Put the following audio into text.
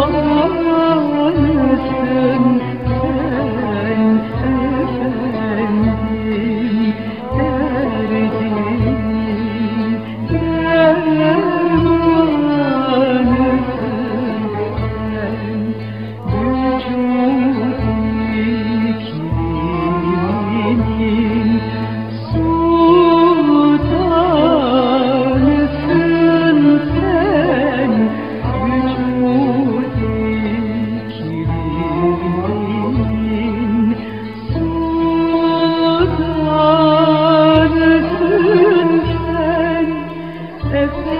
amor. It's